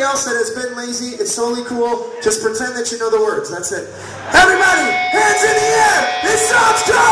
Everybody else that has been lazy, it's totally cool. Just pretend that you know the words. That's it. Everybody, hands in the air. This song's called